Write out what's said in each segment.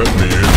Let me. educate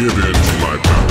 Give in to my power.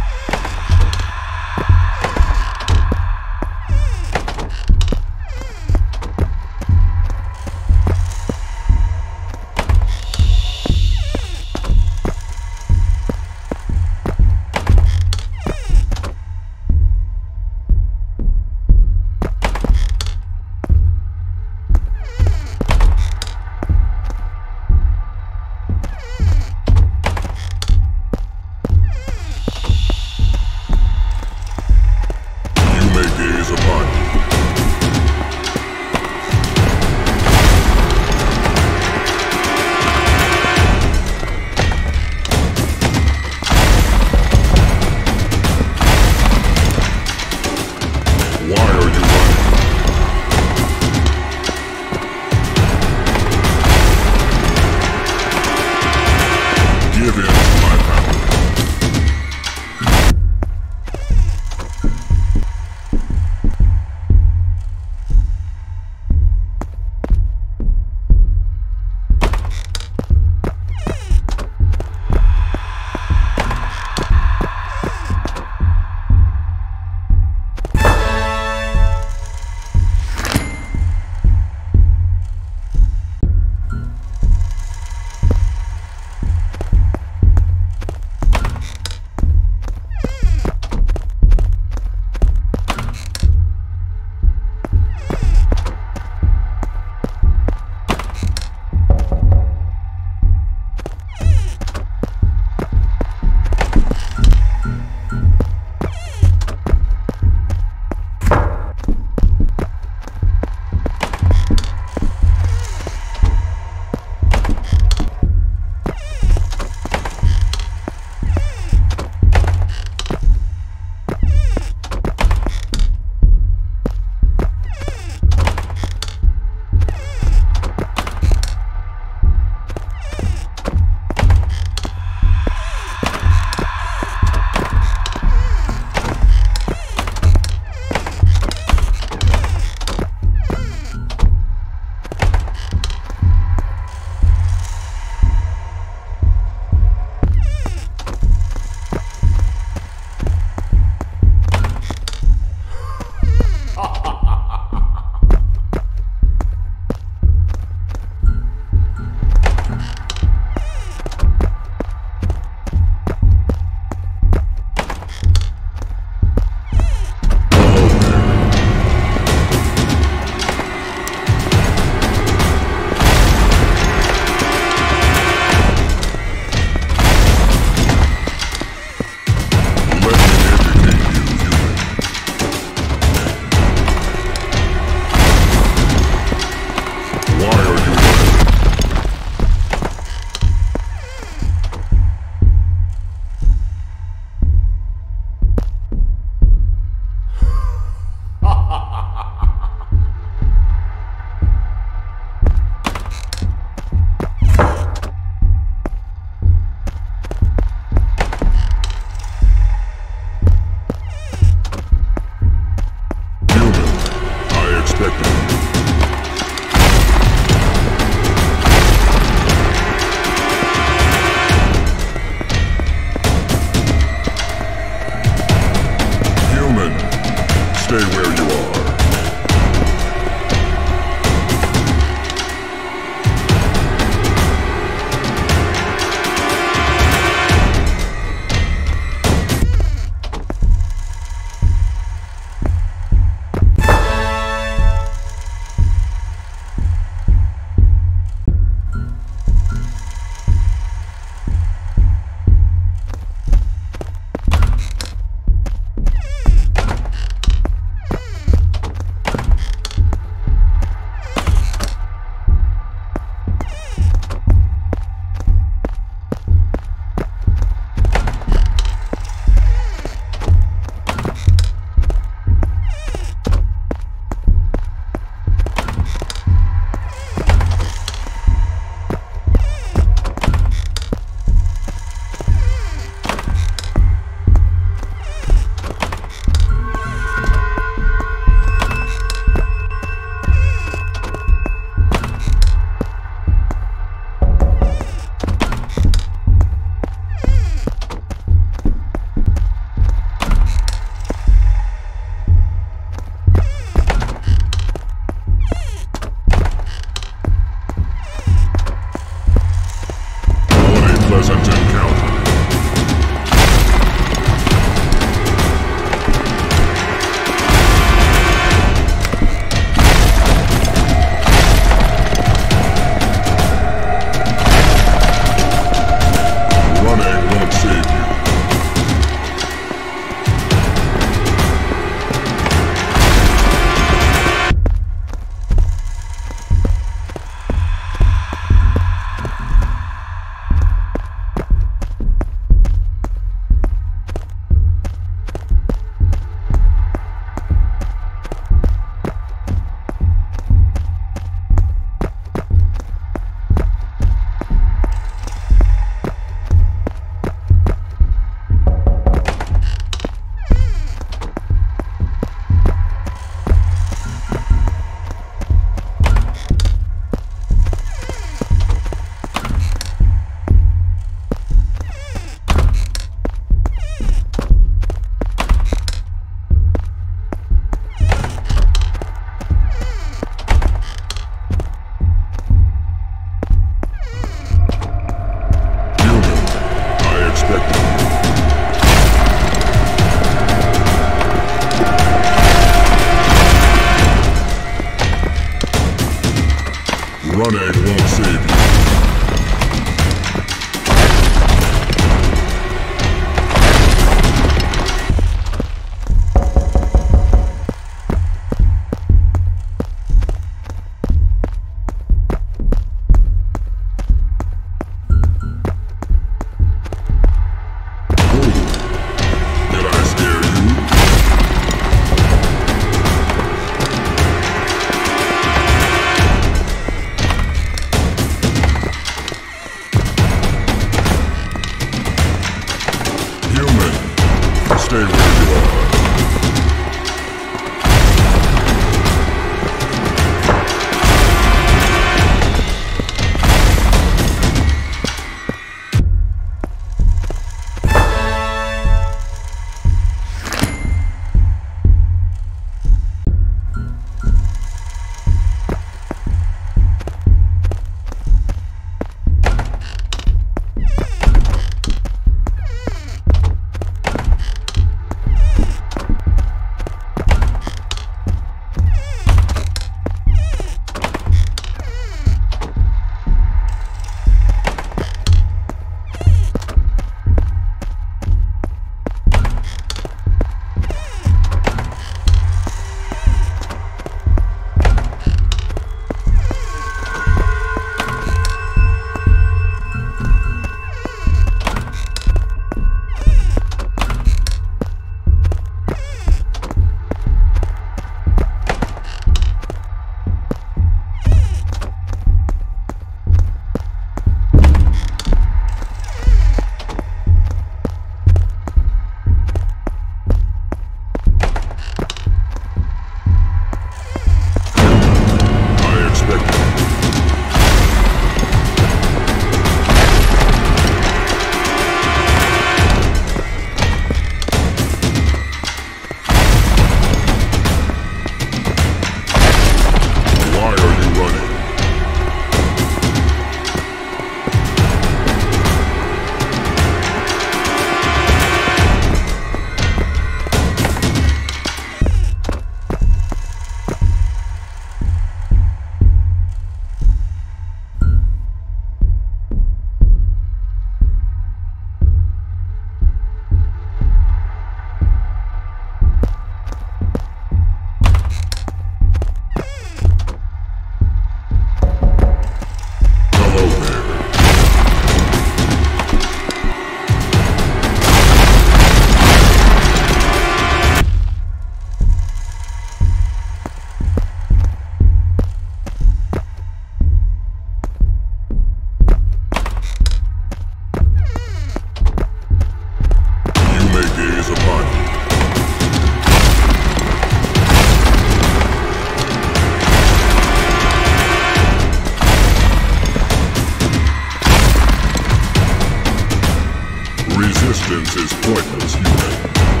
Resistance is pointless,